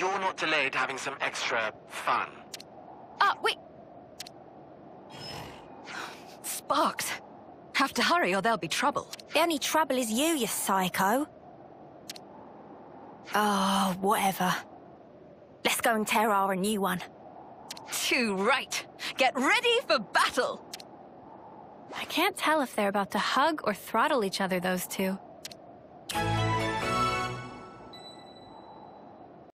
you're not delayed having some extra fun. Ah, wait! Sparks. Have to hurry or there'll be trouble. The only trouble is you, you psycho. Oh, whatever. Let's go and tear our new one. Too right. Get ready for battle! I can't tell if they're about to hug or throttle each other, those two.